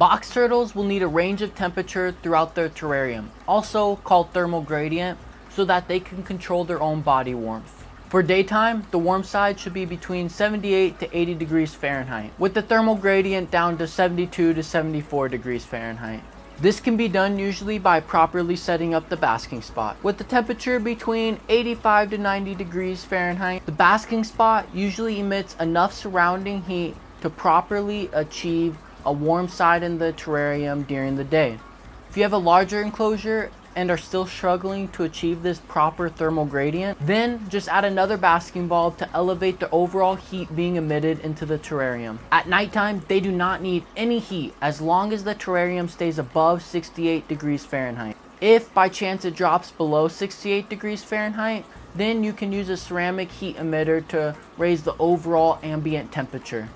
Box turtles will need a range of temperature throughout their terrarium, also called thermal gradient, so that they can control their own body warmth. For daytime, the warm side should be between 78 to 80 degrees Fahrenheit, with the thermal gradient down to 72 to 74 degrees Fahrenheit. This can be done usually by properly setting up the basking spot. With the temperature between 85 to 90 degrees Fahrenheit, the basking spot usually emits enough surrounding heat to properly achieve a warm side in the terrarium during the day. If you have a larger enclosure and are still struggling to achieve this proper thermal gradient, then just add another basking bulb to elevate the overall heat being emitted into the terrarium. At nighttime, they do not need any heat as long as the terrarium stays above 68 degrees Fahrenheit. If by chance it drops below 68 degrees Fahrenheit, then you can use a ceramic heat emitter to raise the overall ambient temperature.